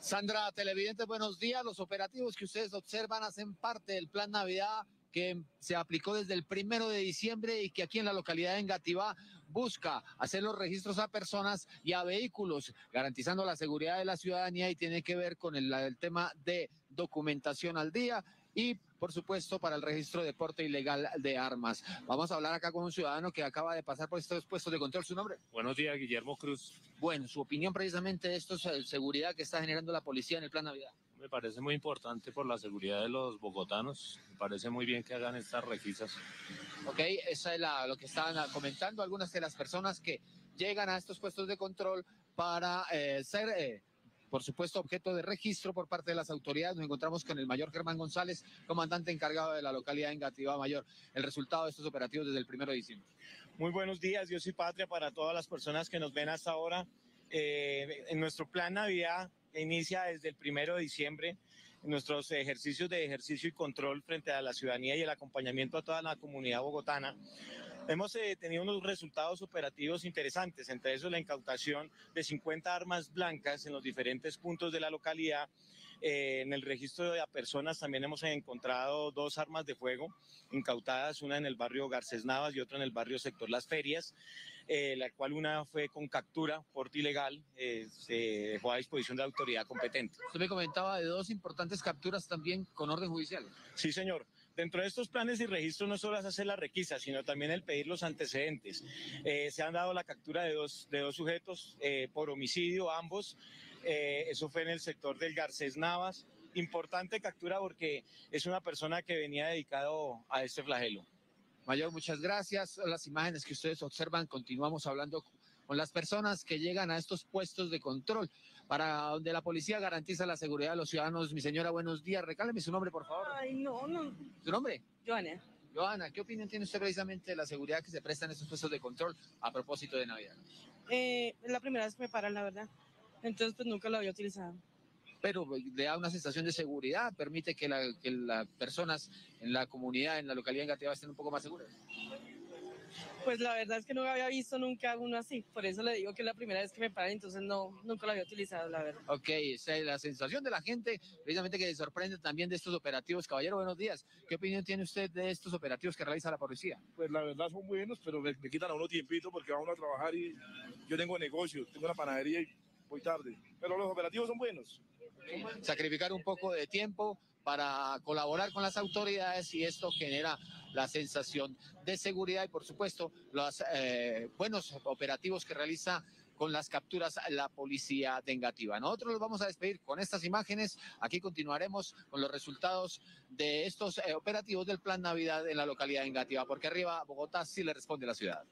Sandra, televidentes, buenos días. Los operativos que ustedes observan hacen parte del Plan Navidad que se aplicó desde el primero de diciembre y que aquí en la localidad de Engativá busca hacer los registros a personas y a vehículos, garantizando la seguridad de la ciudadanía y tiene que ver con el, el tema de documentación al día y por supuesto para el registro de porte ilegal de armas. Vamos a hablar acá con un ciudadano que acaba de pasar por estos puestos de control. ¿Su nombre? Buenos días, Guillermo Cruz. Bueno, su opinión precisamente de esto es seguridad que está generando la policía en el plan Navidad. Me parece muy importante por la seguridad de los bogotanos. Me parece muy bien que hagan estas requisas. Ok, esa es la, lo que estaban comentando algunas de las personas que llegan a estos puestos de control para eh, ser... Eh, por supuesto, objeto de registro por parte de las autoridades. Nos encontramos con el mayor Germán González, comandante encargado de la localidad Engativá Mayor. El resultado de estos operativos desde el primero de diciembre. Muy buenos días, Dios y patria para todas las personas que nos ven hasta ahora. Eh, en nuestro plan Navidad inicia desde el primero de diciembre nuestros ejercicios de ejercicio y control frente a la ciudadanía y el acompañamiento a toda la comunidad bogotana. Hemos eh, tenido unos resultados operativos interesantes, entre esos la incautación de 50 armas blancas en los diferentes puntos de la localidad. Eh, en el registro de personas también hemos encontrado dos armas de fuego incautadas, una en el barrio Garcés Navas y otra en el barrio Sector Las Ferias, eh, la cual una fue con captura, porte ilegal, se dejó a disposición de la autoridad competente. Usted me comentaba de dos importantes capturas también con orden judicial. Sí, señor. Dentro de estos planes y registros no solo se hace la requisa, sino también el pedir los antecedentes. Eh, se han dado la captura de dos, sujetos eh, por homicidio, ambos. Eh, eso fue en el sector del Garcés Navas. Importante captura porque es una persona que venía dedicado a este flagelo. Mayor, muchas gracias. Las imágenes que ustedes observan, continuamos hablando con las personas que llegan a estos puestos de control para donde la policía garantiza la seguridad de los ciudadanos. Mi señora, buenos días. Recáleme su nombre, por favor. Ay, no, no. ¿Su nombre? Joana. Joana, ¿qué opinión tiene usted precisamente de la seguridad que se presta en estos puestos de control a propósito de Navidad? Eh, la primera vez que me paran, la verdad. Entonces, pues nunca lo había utilizado pero le da una sensación de seguridad, permite que, las personas en la comunidad, en la localidad engativa estén un poco más seguras. Pues la verdad es que no había visto nunca uno así, por eso le digo que es la primera vez que me paran, entonces no, nunca lo había utilizado, la verdad. Ok, esa es la sensación de la gente, precisamente que se sorprende también de estos operativos. Caballero, buenos días. ¿Qué opinión tiene usted de estos operativos que realiza la policía? Pues la verdad son buenos, pero me, quitan a uno tiempito porque va uno a trabajar y yo tengo negocio, tengo una panadería y voy tarde. Pero los operativos son buenos. Sacrificar un poco de tiempo para colaborar con las autoridades y esto genera la sensación de seguridad y por supuesto los eh, buenos operativos que realiza con las capturas la policía de Engativa. Nosotros los vamos a despedir con estas imágenes. Aquí continuaremos con los resultados de estos eh, operativos del Plan Navidad en la localidad de Engativa, porque arriba Bogotá sí le responde la ciudad.